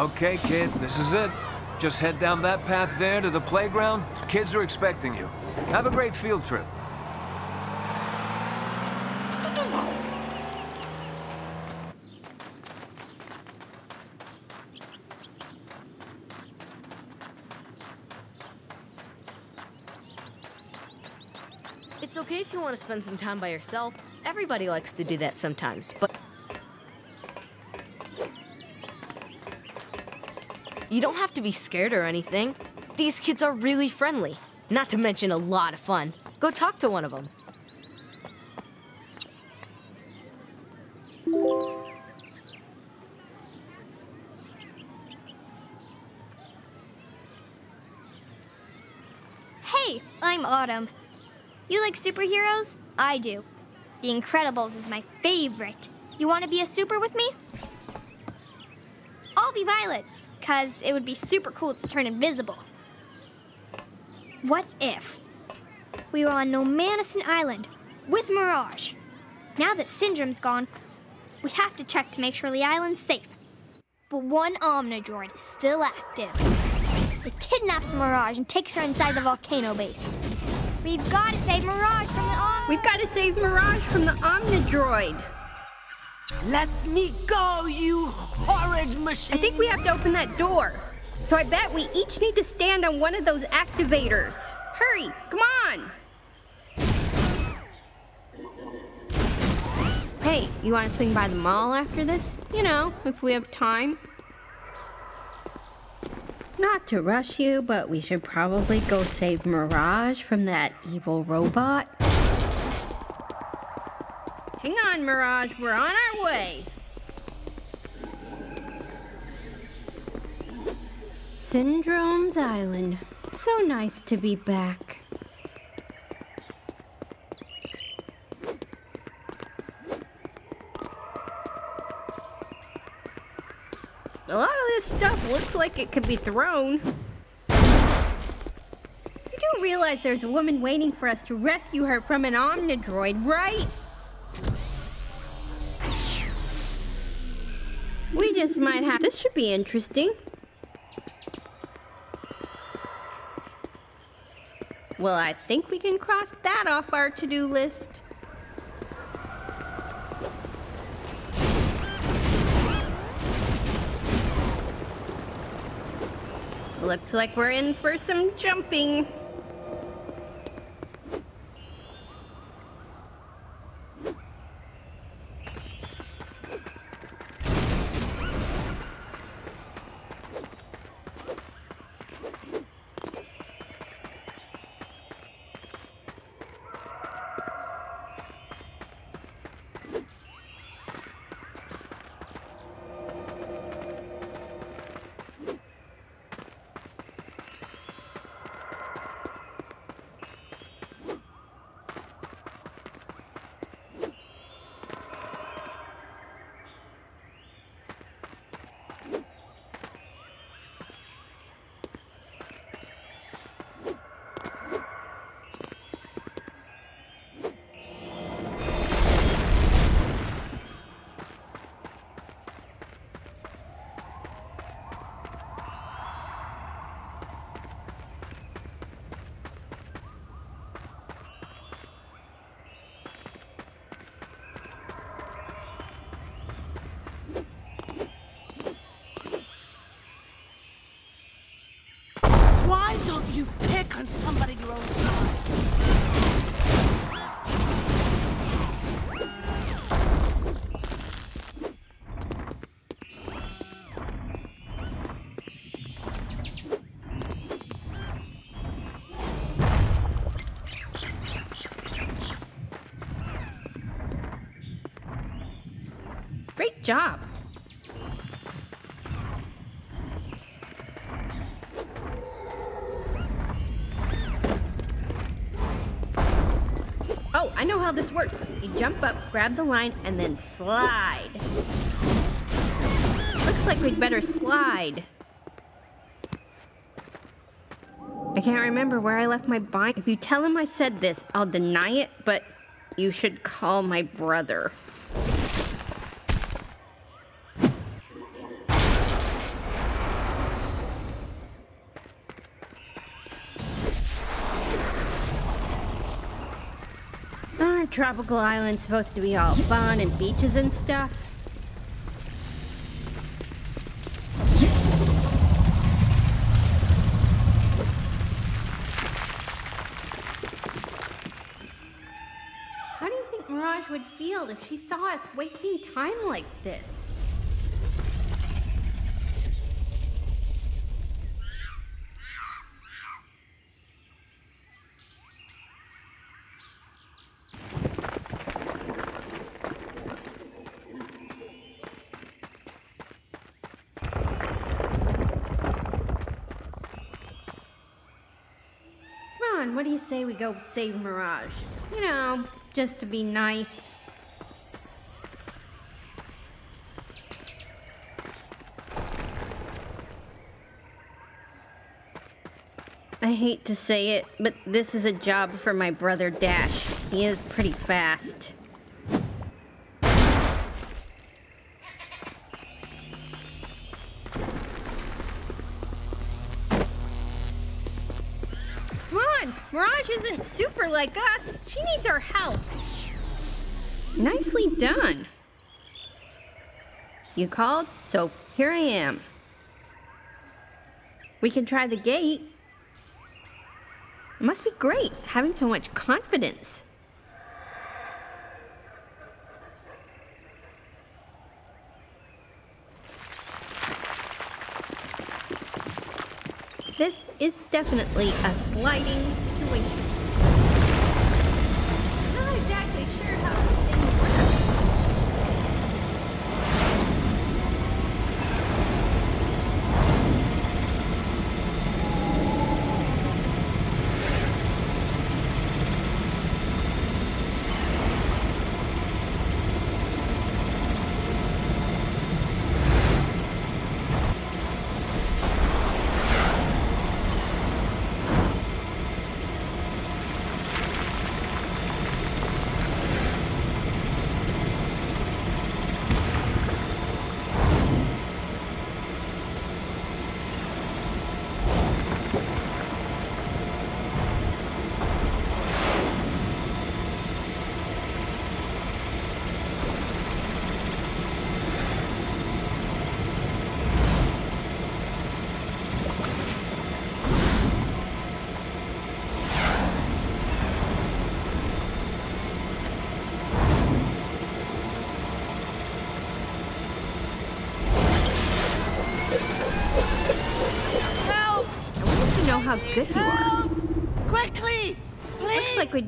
Okay, kid, this is it. Just head down that path there to the playground. Kids are expecting you. Have a great field trip. It's okay if you want to spend some time by yourself. Everybody likes to do that sometimes, but. You don't have to be scared or anything. These kids are really friendly, not to mention a lot of fun. Go talk to one of them. Hey, I'm Autumn. You like superheroes? I do. The Incredibles is my favorite. You want to be a super with me? I'll be Violet, because it would be super cool to turn invisible. What if we were on Nomanisan Island with Mirage? Now that Syndrome's gone, we have to check to make sure the island's safe. But one Omnidroid is still active. It kidnaps Mirage and takes her inside the volcano base. We've got to save Mirage from the Om- We've got to save Mirage from the Omnidroid. Let me go, you horrid machine! I think we have to open that door. So I bet we each need to stand on one of those activators. Hurry, come on! Hey, you want to swing by the mall after this? You know, if we have time. Not to rush you, but we should probably go save Mirage from that evil robot. Hang on, Mirage, we're on our way. Syndrome's Island. So nice to be back. A lot of this stuff looks like it could be thrown. You do realize there's a woman waiting for us to rescue her from an Omnidroid, right? Just might have. This should be interesting. Well, I think we can cross that off our to do list. Looks like we're in for some jumping. Job. Oh, I know how this works. You jump up, grab the line, and then slide. Looks like we'd better slide. I can't remember where I left my bike. If you tell him I said this, I'll deny it, but you should call my brother. Tropical island supposed to be all fun and beaches and stuff? How do you think Mirage would feel if she saw us wasting time like this? Go save Mirage? You know, just to be nice. I hate to say it, but this is a job for my brother Dash. He is pretty fast. Mirage isn't super like us. She needs our help. Nicely done. You called, so here I am. We can try the gate. It must be great having so much confidence. This is definitely a sliding situation. Not exactly sure how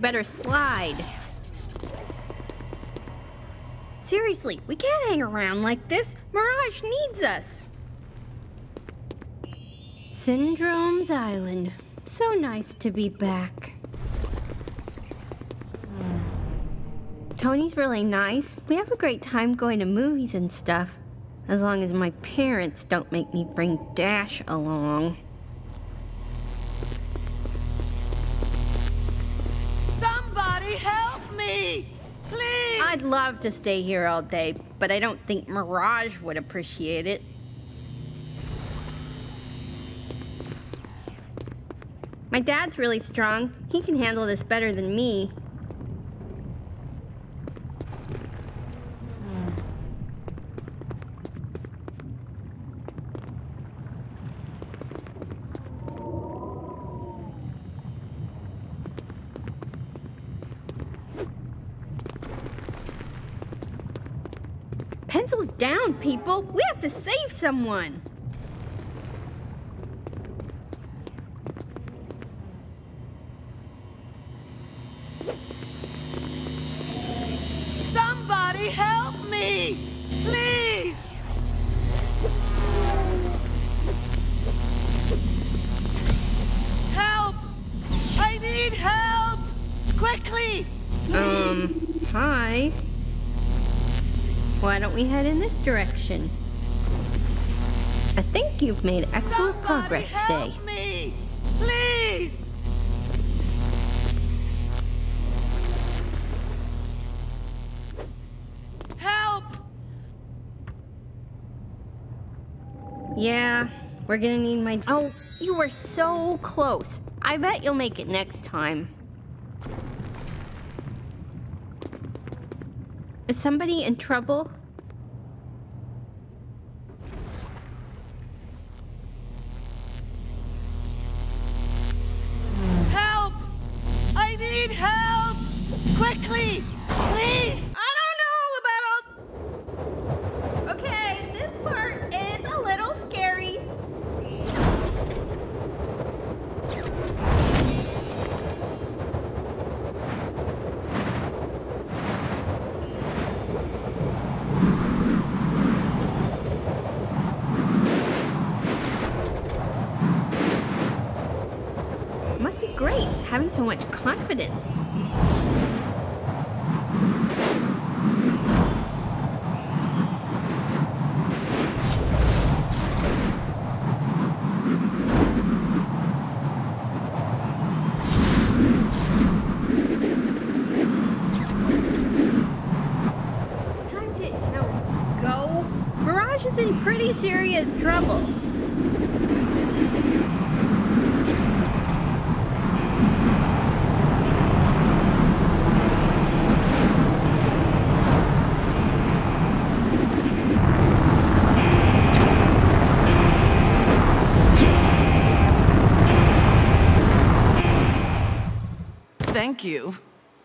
better slide. Seriously, we can't hang around like this. Mirage needs us. Syndrome's Island. So nice to be back. Tony's really nice. We have a great time going to movies and stuff. As long as my parents don't make me bring Dash along. I'd love to stay here all day, but I don't think Mirage would appreciate it. My dad's really strong. He can handle this better than me. Pencils down, people! We have to save someone! Think you've made excellent Somebody progress today. me! Please! Help! Yeah, we're gonna need my. Oh, you were so close. I bet you'll make it next time. Is somebody in trouble? Thank you.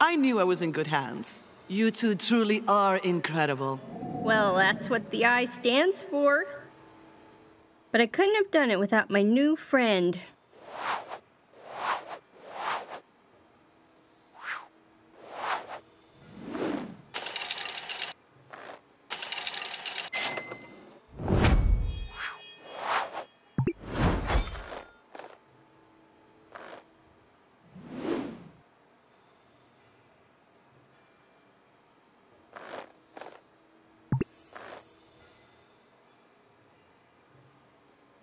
I knew I was in good hands. You two truly are incredible. Well, that's what the I stands for. But I couldn't have done it without my new friend.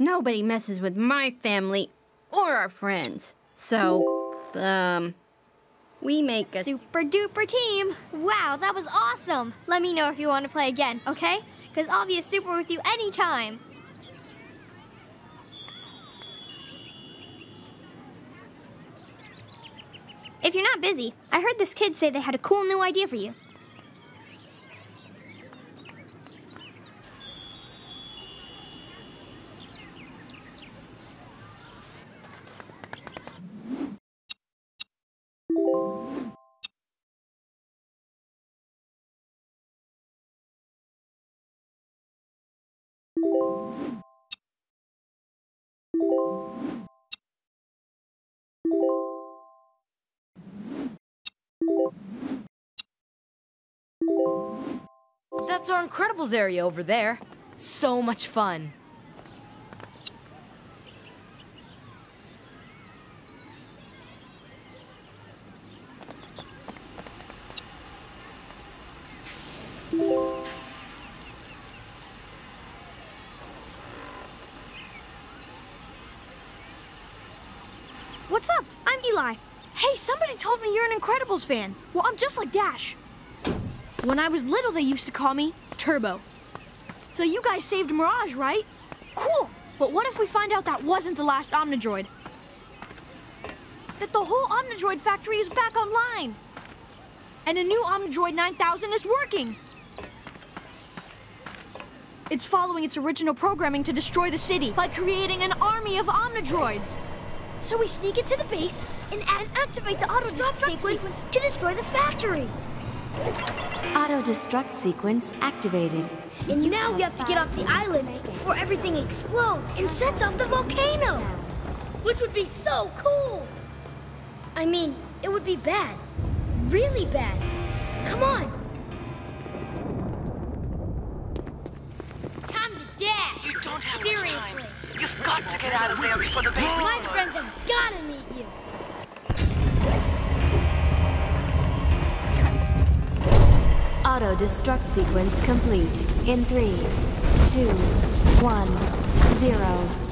Nobody messes with my family or our friends. So, um, we make a Super duper team. Wow, that was awesome. Let me know if you want to play again, okay? Because I'll be a super with you anytime. If you're not busy, I heard this kid say they had a cool new idea for you. That's our Incredibles area over there. So much fun. Incredibles fan. Well, I'm just like Dash. When I was little, they used to call me Turbo. So you guys saved Mirage, right? Cool. But what if we find out that wasn't the last Omnidroid? That the whole Omnidroid factory is back online. And a new Omnidroid 9000 is working. It's following its original programming to destroy the city by creating an army of Omnidroids. So we sneak into the base and add, activate the auto destruct sequence to destroy the factory. Auto destruct sequence activated. And now we have to get off the island before everything explodes and sets off the volcano. Which would be so cool. I mean, it would be bad. Really bad. Come on. Got to get out of there before the base My explodes. friends have gotta meet you. Auto destruct sequence complete. In three, two, one, zero.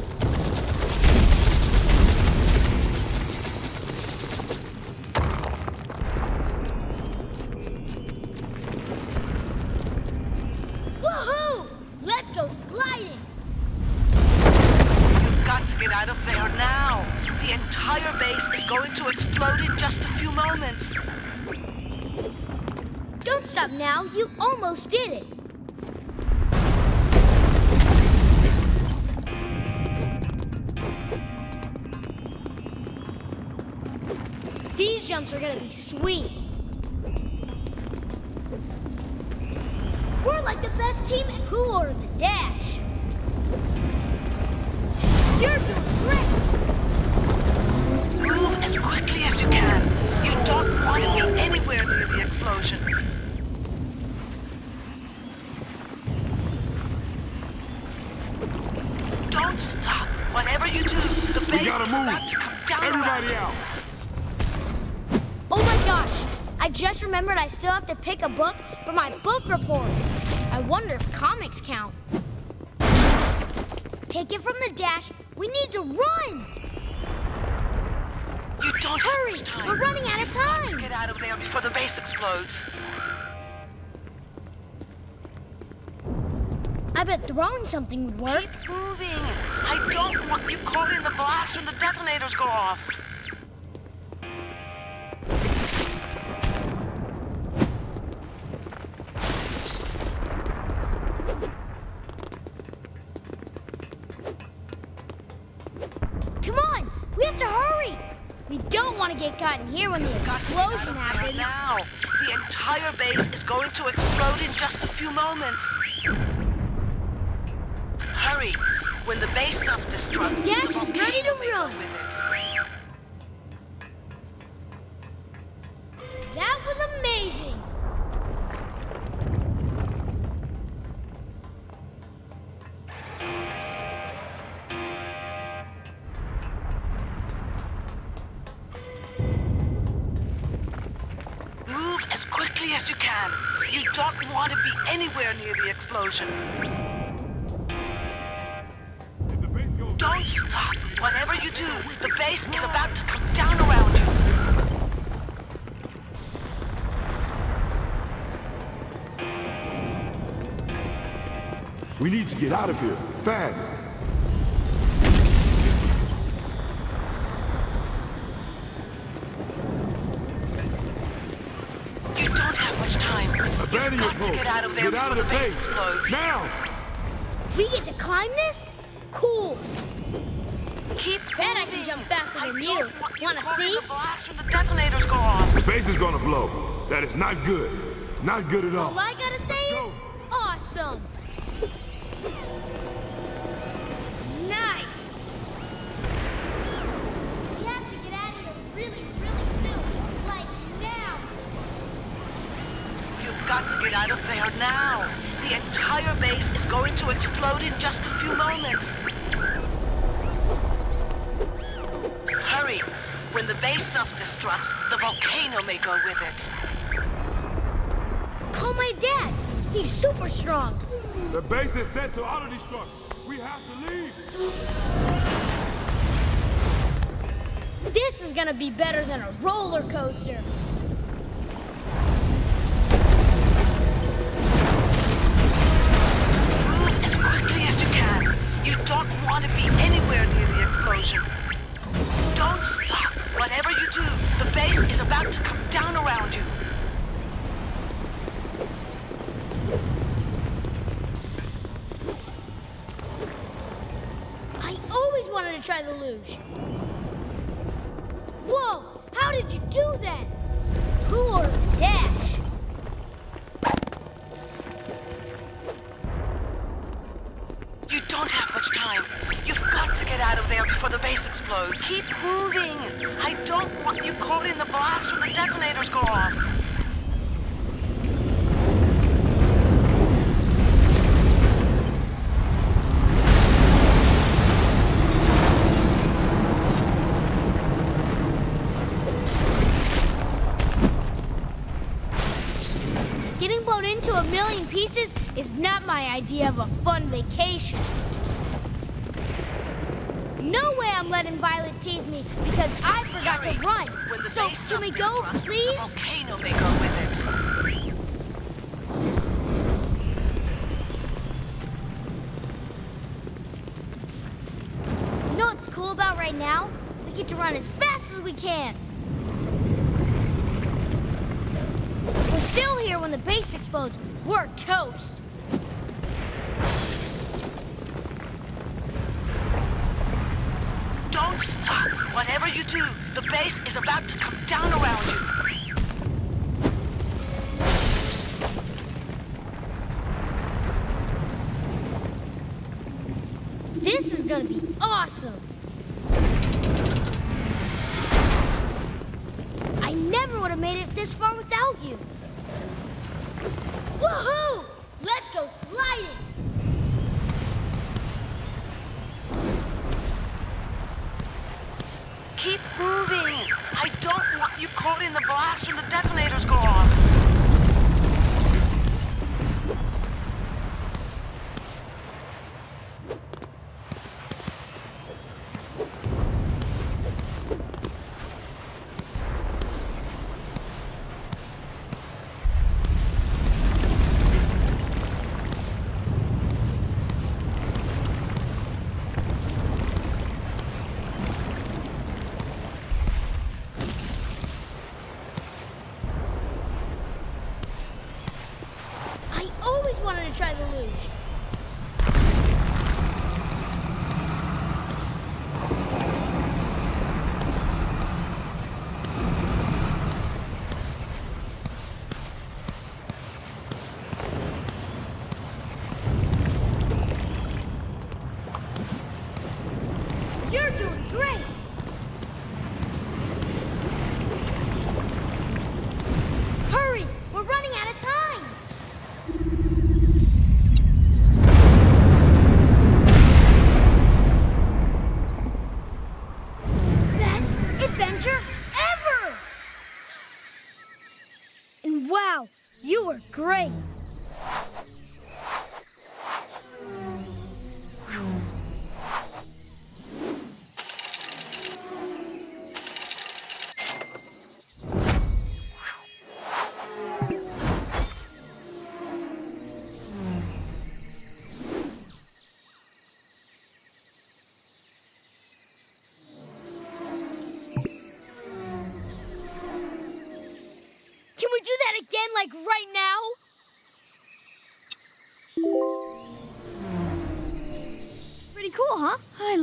Just remembered I still have to pick a book for my book report. I wonder if comics count. Take it from the dash. We need to run! You don't Hurry, have much time. we're running out of You've to time. get out of there before the base explodes. I bet throwing something would work. Keep moving. I don't want you caught in the blast when the detonators go off. Get caught in here when the Got to get out explosion happens. now. The entire base is going to explode in just a few moments. Hurry. When the base self-destructs, the volcano ready to may go with it. Get out of here. Fast. You don't have much time. Abandon You've your got to get out of there Get out before of the the base base. explodes. Now! We get to climb this? Cool! Keep Bet I can jump faster I than don't you. want Wanna caught see? the blast when the detonators go off. The base is gonna blow. That is not good. Not good at all. All I gotta say Let's is, go. awesome! Get out of there now. The entire base is going to explode in just a few moments. Hurry. When the base self-destructs, the volcano may go with it. Call my dad. He's super strong. The base is set to auto-destruct. We have to leave. This is gonna be better than a roller coaster. Want to be anywhere near the explosion. Don't stop. Whatever you do, the base is about to come down around you. I always wanted to try the luge. Whoa! How did you do that? Who ordered Dash? Pieces is not my idea of a fun vacation. No way I'm letting Violet tease me because I forgot Hurry. to run. So, can we go, please? The volcano may go with it. You know what's cool about right now? We get to run as fast as we can. Still here when the base explodes, we're toast. Don't stop. Whatever you do, the base is about to come down around you. This is gonna be awesome. I never would have made it this far without you.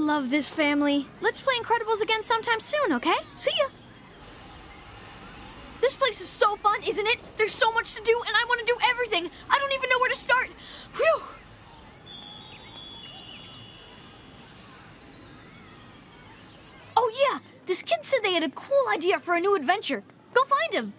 Love this family. Let's play Incredibles again sometime soon, okay? See ya! This place is so fun, isn't it? There's so much to do, and I want to do everything. I don't even know where to start. Whew! Oh, yeah! This kid said they had a cool idea for a new adventure. Go find him!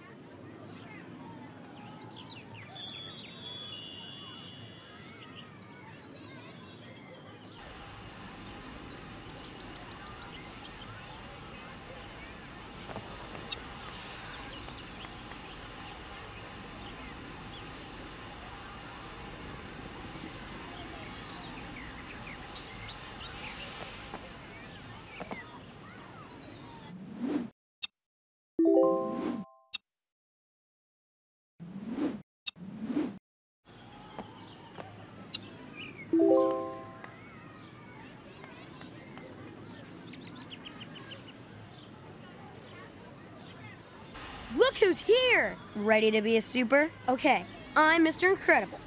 Who's here! Ready to be a super? Okay, I'm Mr. Incredible.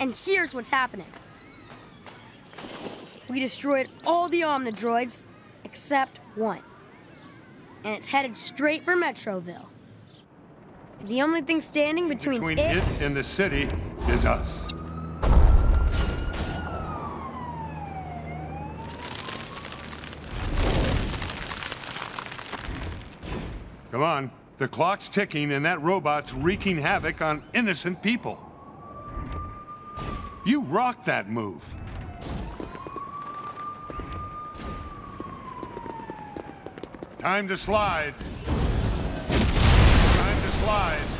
And here's what's happening. We destroyed all the Omnidroids except one. And it's headed straight for Metroville. The only thing standing between, Between it, it and the city is us. Come on. The clock's ticking and that robot's wreaking havoc on innocent people. You rocked that move. Time to slide. Time to slide.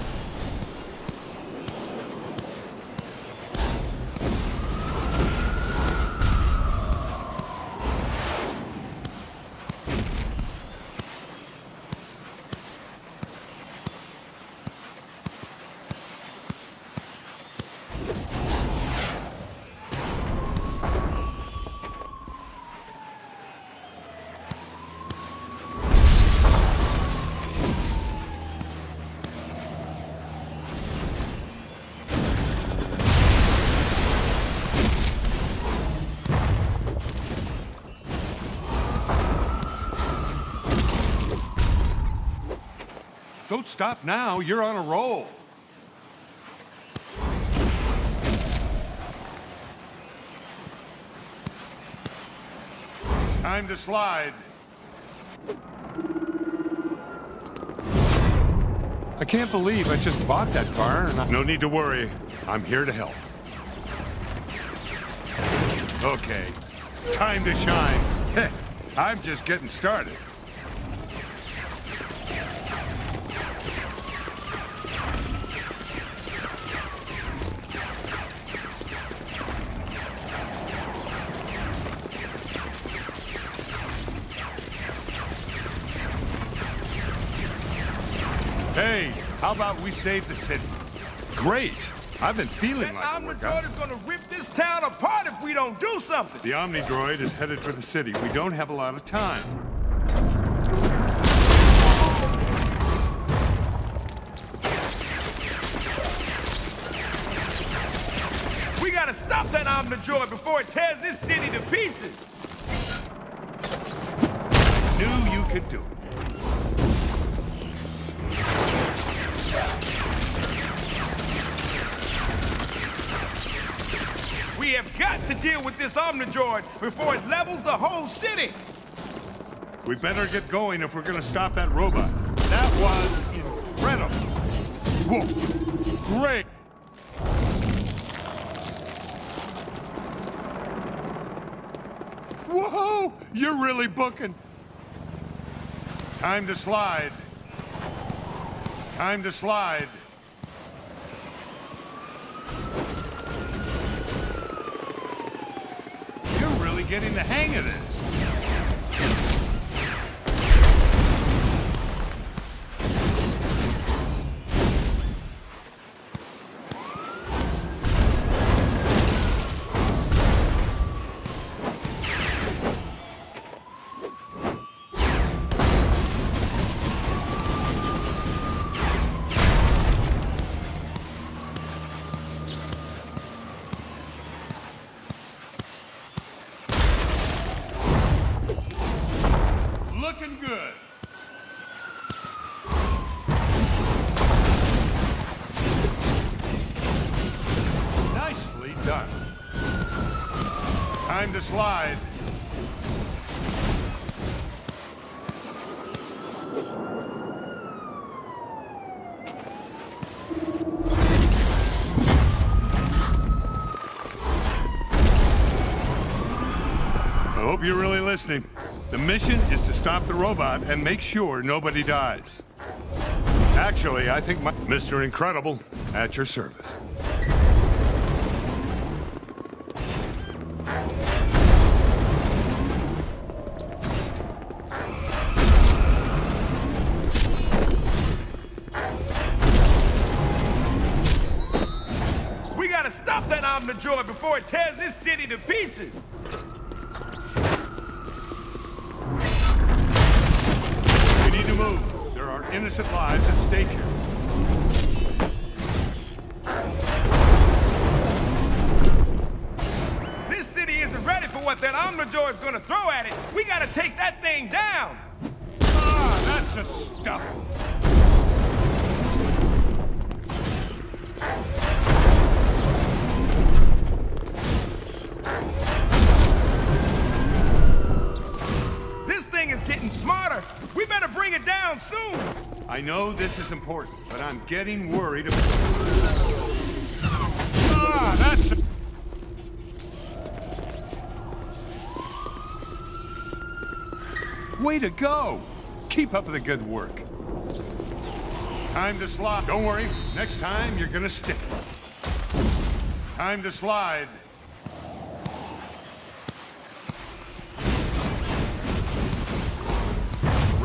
Stop now. You're on a roll. Time to slide. I can't believe I just bought that car and I... No need to worry. I'm here to help. Okay, time to shine. Heh, I'm just getting started. About we save the city? Great. I've been feeling That like a Omni is gonna rip this town apart if we don't do something. The Omnidroid is headed for the city. We don't have a lot of time. We gotta stop that Omnidroid before it tears this city to pieces. Knew you could do it. We have got to deal with this Omnidroid before it levels the whole city. We better get going if we're gonna stop that robot. That was incredible. Whoa. Great. Whoa! You're really booking. Time to slide. Time to slide. Getting the hang of this. Slide. I hope you're really listening. The mission is to stop the robot and make sure nobody dies. Actually, I think my... Mr. Incredible, at your service. Down soon. I know this is important, but I'm getting worried about... Ah, that's... A... Way to go! Keep up the good work. Time to slide. Don't worry, next time you're gonna stick. Time to slide.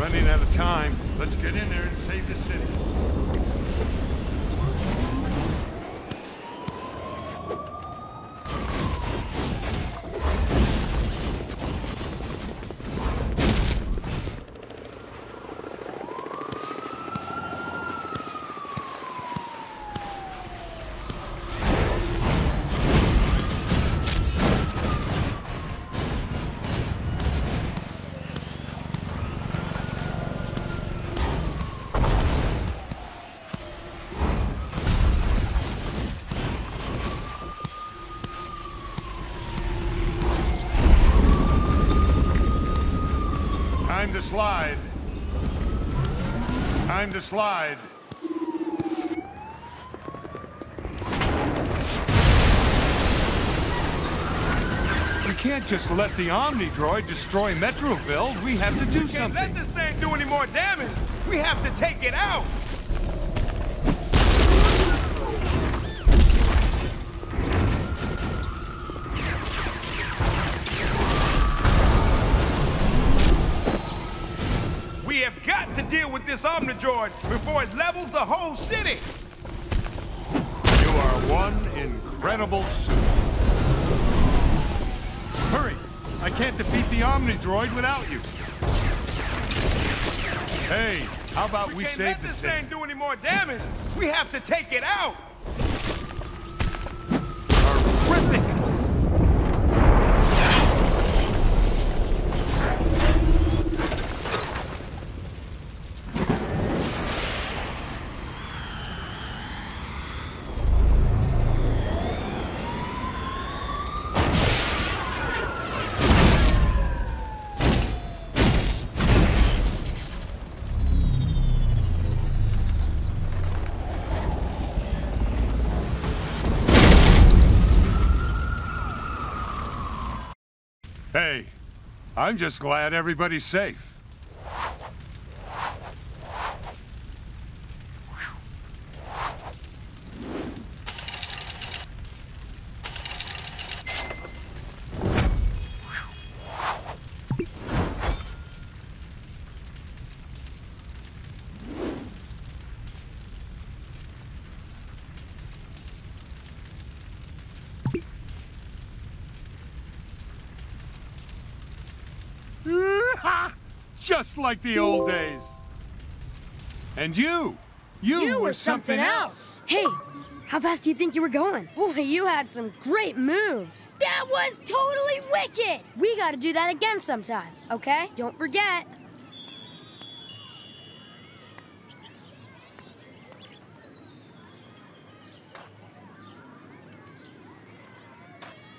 Running out of time. Let's get in there and save the city. To slide. We can't just let the Omnidroid destroy Metroville. We have to do Can't something. let this thing do any more damage. We have to take it out. City. You are one incredible suit. Hurry! I can't defeat the Omnidroid without you. Hey, how about we, we Can't save let the this city? thing do any more damage. We have to take it out. I'm just glad everybody's safe. Just like the old days. And you, you, You were were something else. Hey, how fast do you think you were going? Boy, you had some great moves. That was totally wicked. We gotta do that again sometime, okay? Don't forget.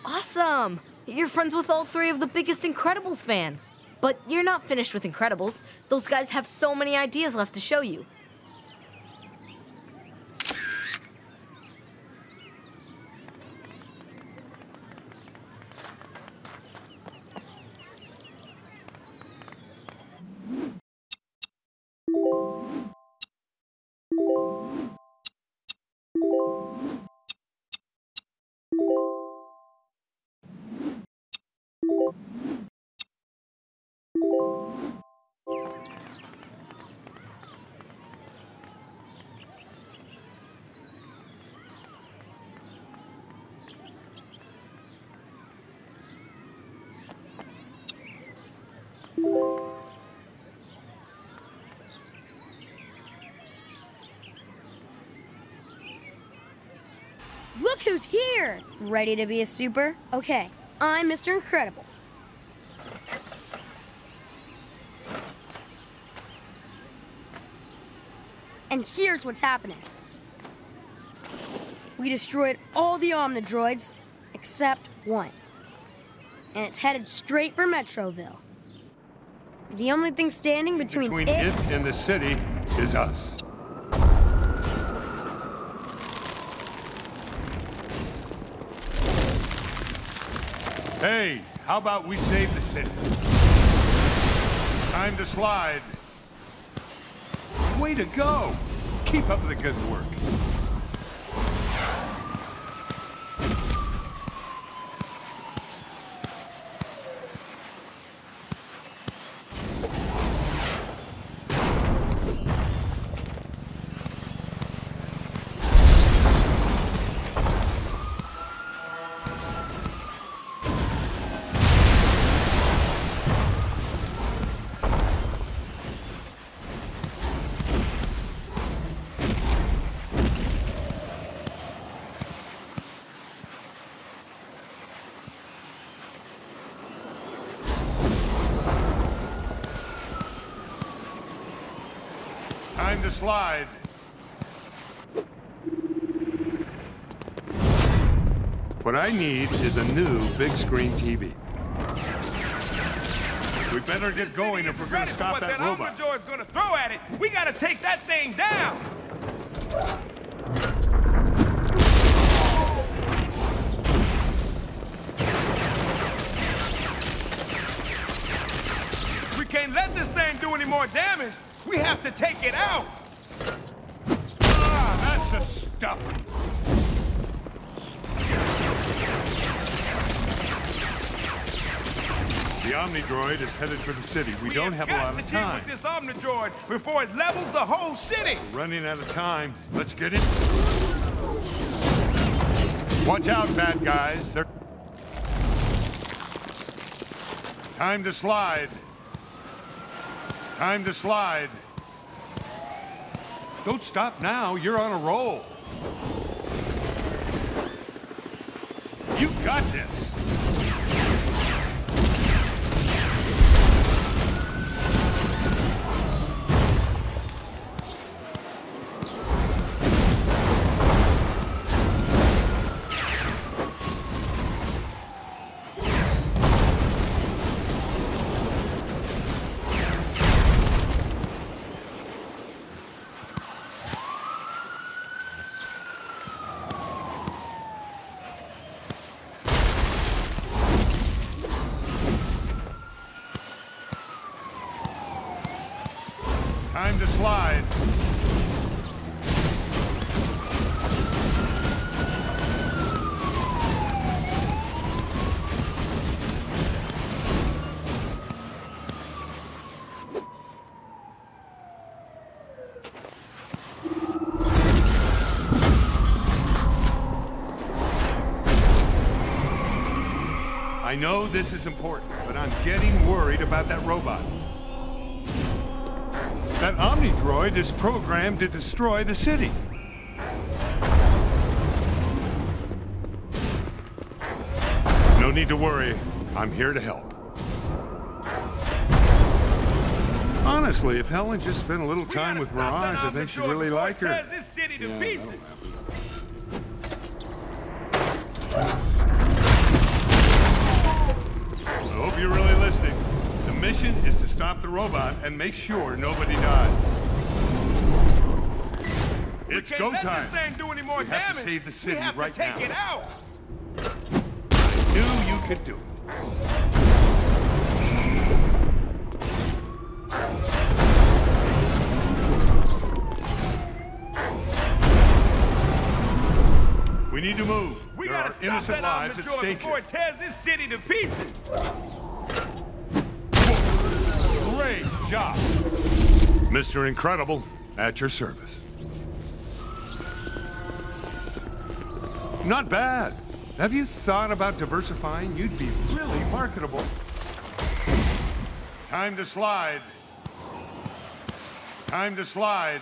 Awesome! You're friends with all three of the biggest Incredibles fans. But you're not finished with Incredibles. Those guys have so many ideas left to show you. Ready to be a super? Okay, I'm Mr. Incredible. And here's what's happening. We destroyed all the Omnidroids except one. And it's headed straight for Metroville. The only thing standing between, Between it and the city is us. Hey, how about we save the city? Time to slide. Way to go! Keep up the good work. Time to slide. What I need is a new big screen TV. We better get going if we're going to stop what that that robot. Omnidroid's gonna throw at it. We gotta take that thing down. We can't let this thing do any more damage. We have to take it out. Ah, that's a stuff. The Omnidroid is headed for the city. We, don't have a got lot to of time. with this Omnidroid before it levels the whole city. Running out of time. Let's get it. Watch out, bad guys. They're... Time to slide. Time to slide. Don't stop now. You're on a roll. You got this. Slide. I know this is important, but I'm getting worried about that robot. Omnidroid is programmed to destroy the city. No need to worry. I'm here to help. Honestly, if Helen just spent a little time with Mirage, I think she'd really like her. This city to Yeah, pieces. I hope you're really listening. The mission is to stop the robot and make sure nobody dies. It's Can't go time. this thing do any more We have to save the city we have right to take now. it out. I knew you could do it. We need to move. We there gotta stop that lives at stake before it tears this city to pieces. Job. Mr. Incredible, at your service. Not bad. Have you thought about diversifying? You'd be really marketable. Time to slide. Time to slide.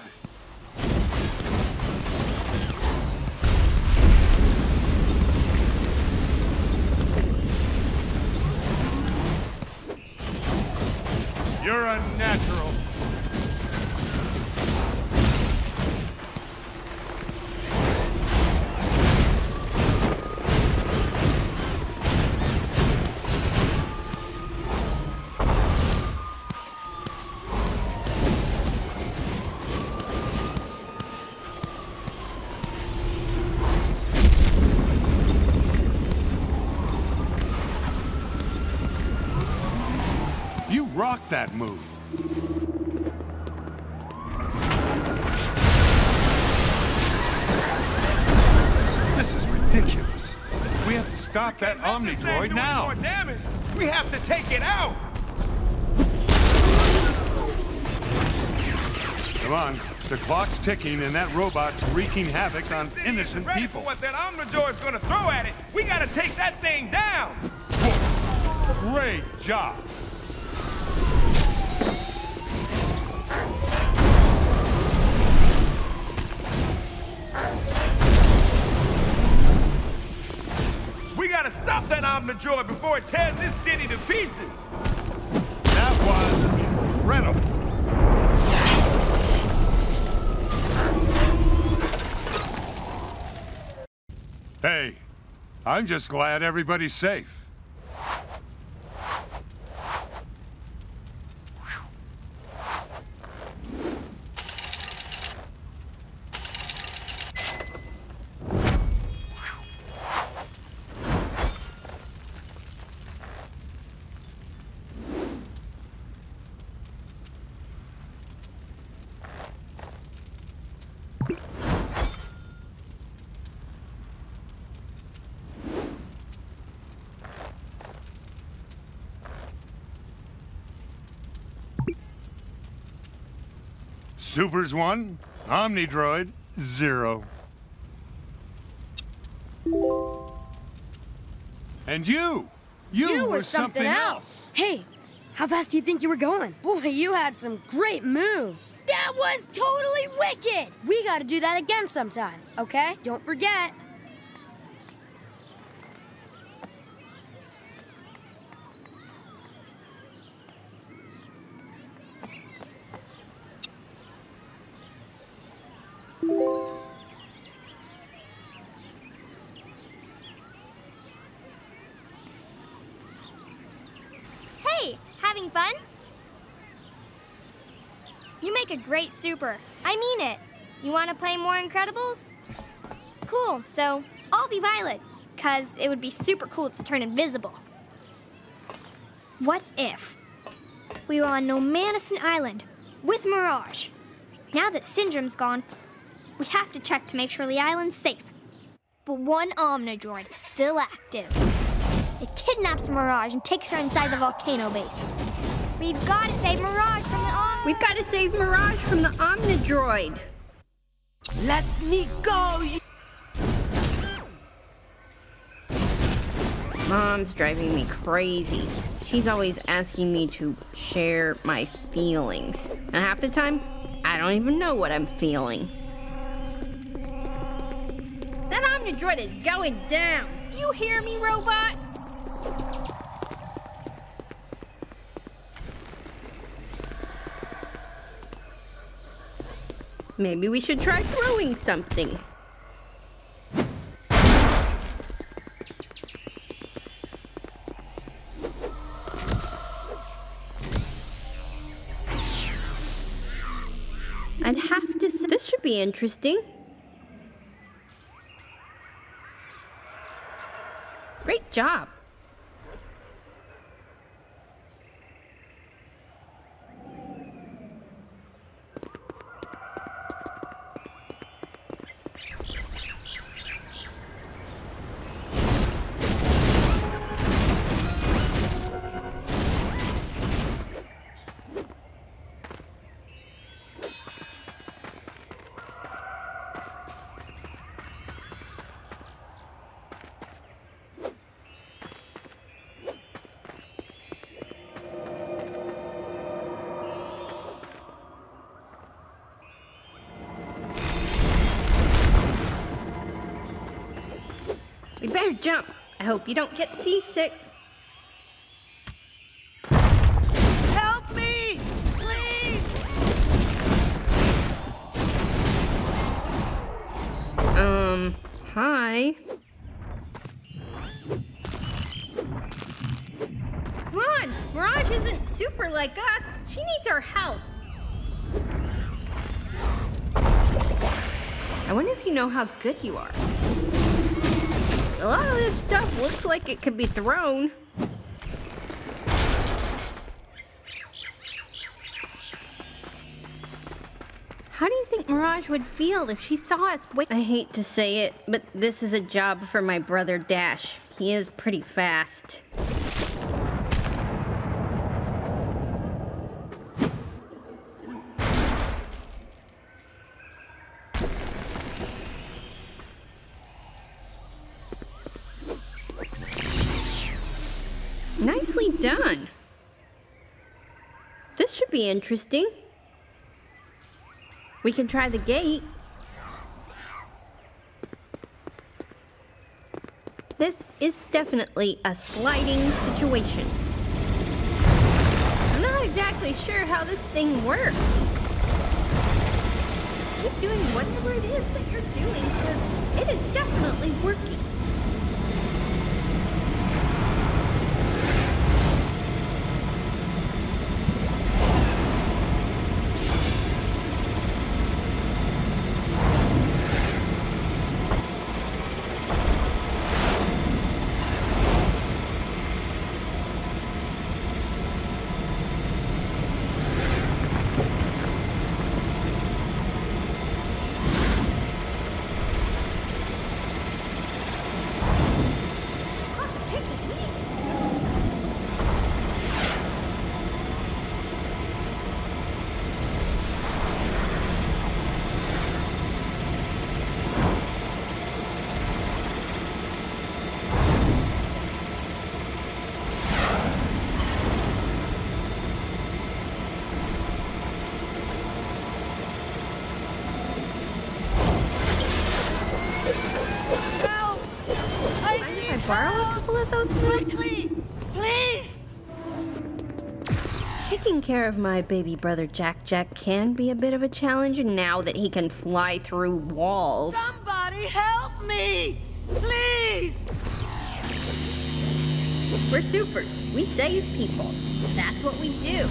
You're a natural. That move. This is ridiculous. We have to stop that Let this thing do Omnidroid now. more damage. We have to take it out. Come on. The clock's ticking and that robot's wreaking havoc on City innocent people. What that Omnidroid's gonna throw at it. We gotta take that thing down. Great job. Before it tears this city to pieces. That was incredible. Hey, I'm just glad everybody's safe. Supers one, Omnidroid zero. And you, you, You were were something else. Hey, how fast do you think you were going? Boy, you had some great moves. That was totally wicked. We gotta do that again sometime, okay? Don't forget. Great super. I mean it. You want to play more Incredibles? Cool, so I'll be Violet, because it would be super cool to turn invisible. What if we were on Nomanisan Island with Mirage? Now that Syndrome's gone, we have to check to make sure the island's safe. But one Omnidroid is still active. It kidnaps Mirage and takes her inside the volcano base. We've got to save Mirage from the. We've got to save Mirage from the Omnidroid. Let me go. Mom's driving me crazy. She's always asking me to share my feelings. And half the time, I don't even know what I'm feeling. That Omnidroid is going down. You hear me, robot? Maybe we should try throwing something. I'd have to. s- This should be interesting. Great job. You don't get seasick. Help me! Please! Um, hi. On, Mirage isn't super like us. She needs our help. I wonder if you know how good you are. A lot of this stuff looks like it could be thrown. How do you think Mirage would feel if she saw us wait? I hate to say it, but this is a job for my brother Dash. He is pretty fast. Nicely done. This should be interesting. We can try the gate. This is definitely a sliding situation. I'm not exactly sure how this thing works. Keep doing whatever it is that you're doing, because it is definitely working. Taking care of my baby brother Jack Jack can be a bit of a challenge now that he can fly through walls. Somebody help me! Please! We're supers. We save people. That's what we do.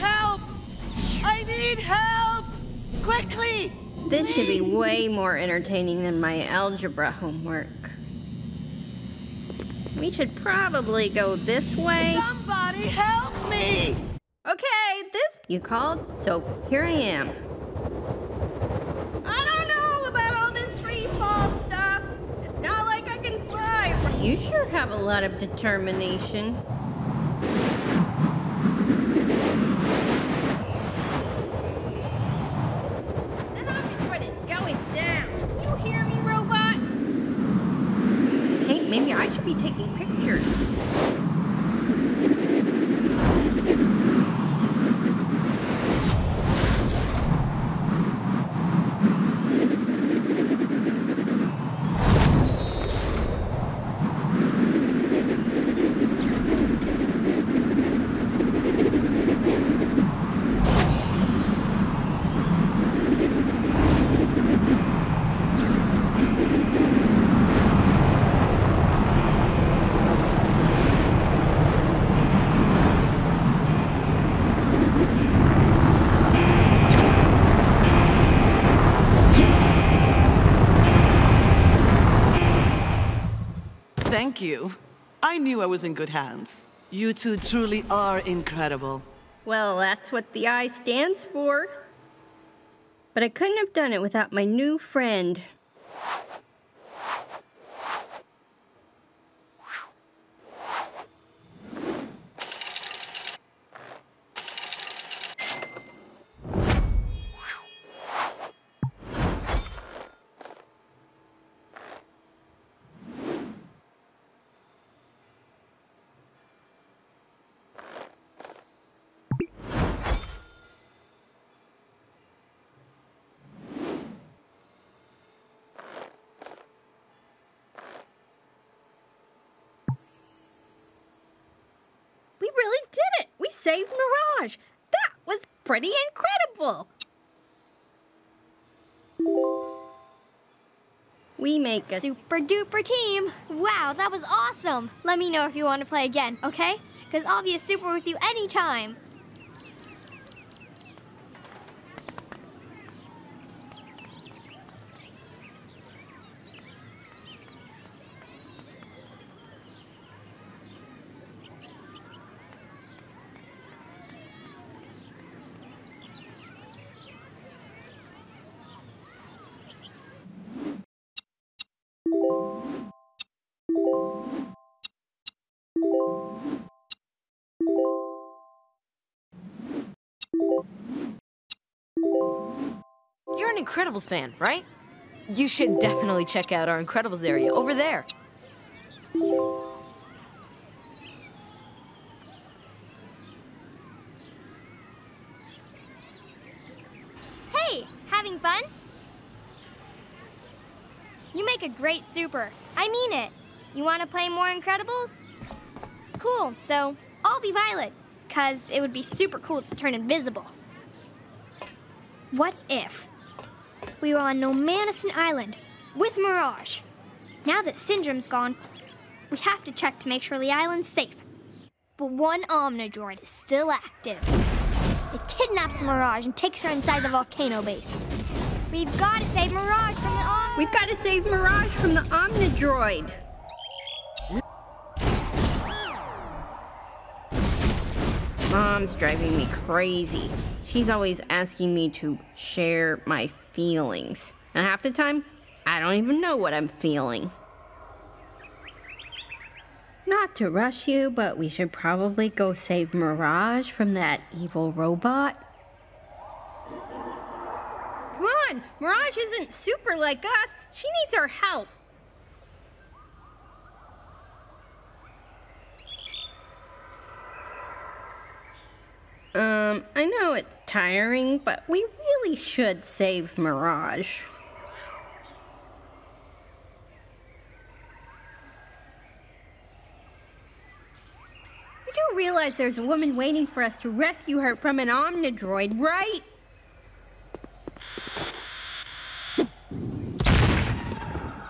Help! I need help! Quickly! This should be way more entertaining than my algebra homework. We should probably go this way. Somebody help me! Okay, this you called, so here I am. I don't know about all this free fall stuff. It's not like I can fly. You sure have a lot of determination. You. I knew I was in good hands. You two truly are incredible. Well, that's what the I stands for. But I couldn't have done it without my new friend. Saved Mirage! That was pretty incredible! We make a Super duper team. Wow, that was awesome. Let me know if you want to play again, okay? Because I'll be a super with you anytime. Incredibles fan, right? You should definitely check out our Incredibles area over there. Hey, having fun? You make a great super. I mean it. You want to play more Incredibles? Cool, so I'll be Violet, because it would be super cool to turn invisible. What if we were on Nomanisan Island with Mirage? Now that Syndrome's gone, we have to check to make sure the island's safe. But one Omnidroid is still active. It kidnaps Mirage and takes her inside the volcano base. We've got to save Mirage from the Om. We've got to save Mirage from the Omnidroid. Mom's driving me crazy. She's always asking me to share my feelings. And half the time, I don't even know what I'm feeling. Not to rush you, but we should probably go save Mirage from that evil robot. Come on, Mirage isn't super like us. She needs our help. Um, I know it's tiring, but we really should save Mirage. You do realize there's a woman waiting for us to rescue her from an Omnidroid, right?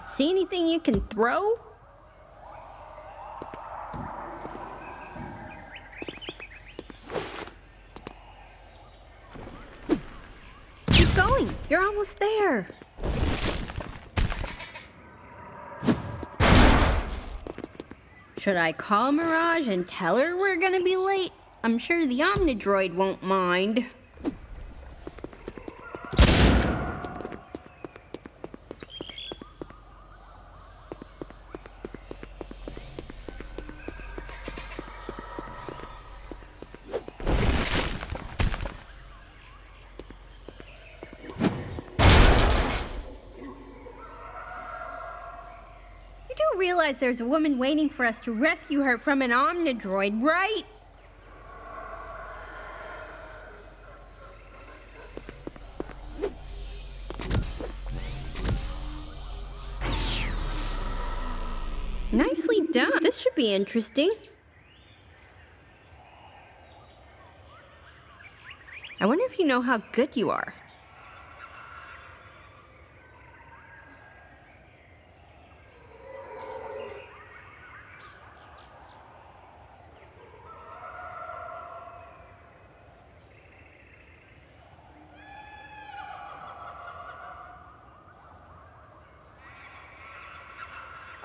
See anything you can throw? Going. You're almost there. Should I call Mirage and tell her we're gonna be late? I'm sure the Omnidroid won't mind. Realize there's a woman waiting for us to rescue her from an Omnidroid, right? Nicely done. This should be interesting. I wonder if you know how good you are.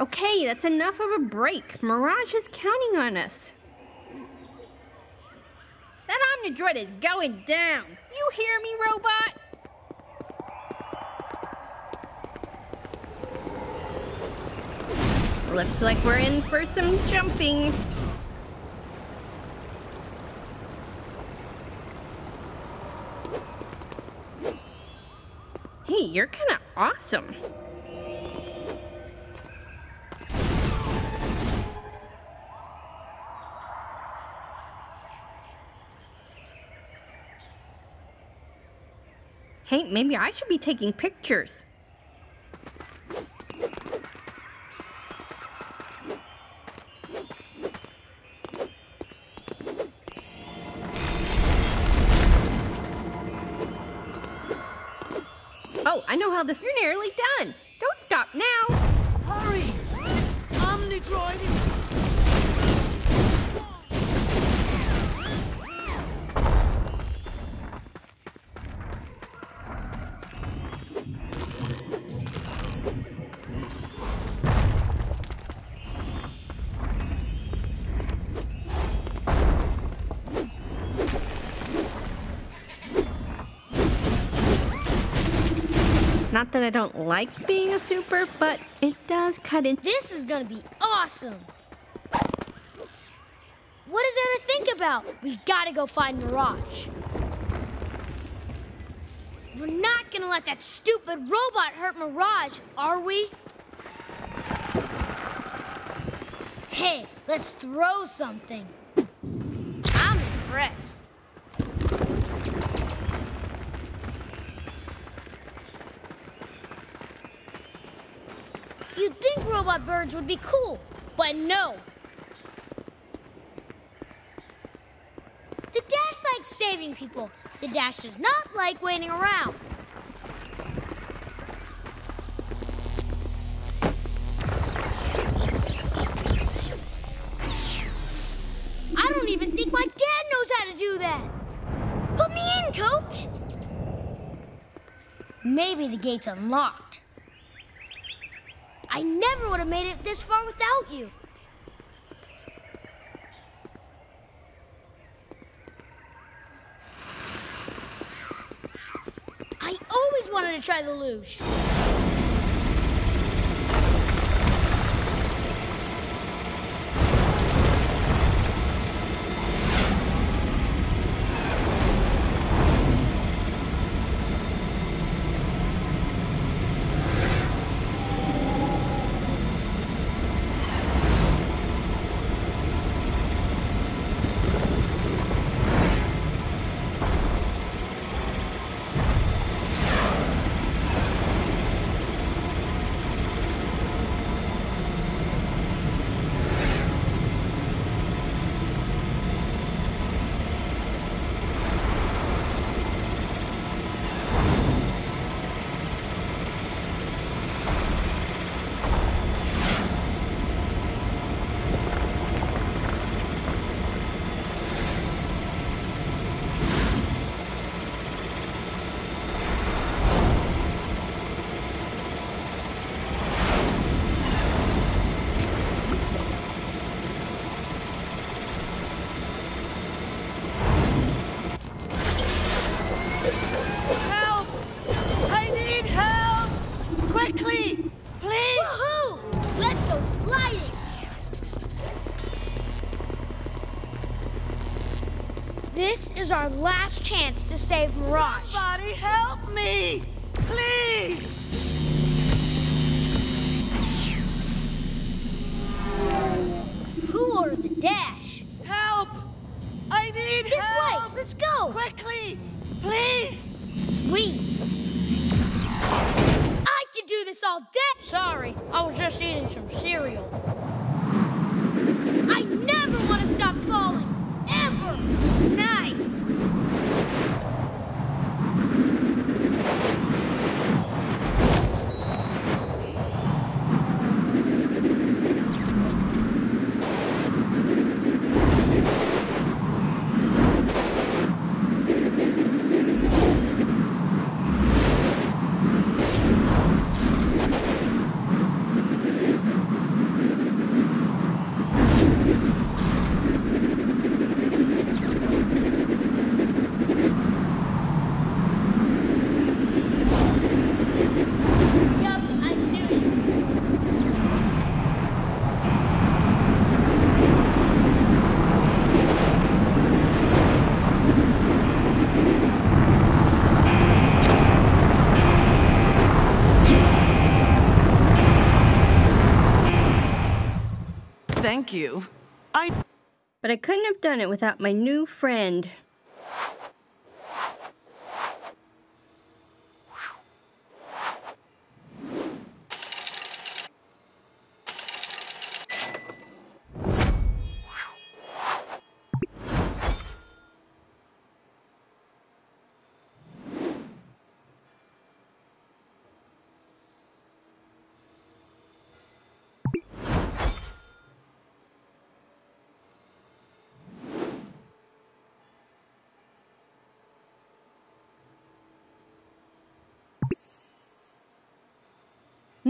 Okay, that's enough of a break. Mirage is counting on us. That Omnidroid is going down. You hear me, robot? Looks like we're in for some jumping. Hey, you're kind of awesome. Hey, maybe I should be taking pictures. That I don't like being a super, but it does cut in. This is gonna be awesome. What is there to think about? We gotta go find Mirage. We're not gonna let that stupid robot hurt Mirage, are we? Hey, let's throw something. I'm impressed. You'd think robot birds would be cool, but no. The Dash likes saving people. The Dash does not like waiting around. I don't even think my dad knows how to do that. Put me in, coach. Maybe the gate's unlocked. I never would have made it this far without you. I always wanted to try the luge. Is our last chance to save Mirage. Thank you. I. But I couldn't have done it without my new friend.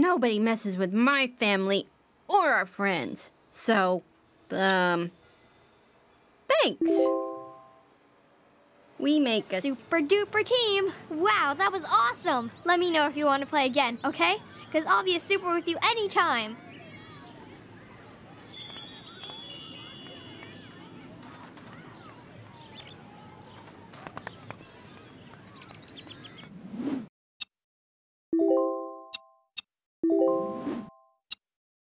Nobody messes with my family or our friends. So, um, thanks. We make a Super duper team! Wow, that was awesome! Let me know if you want to play again, okay? Because I'll be a super with you anytime.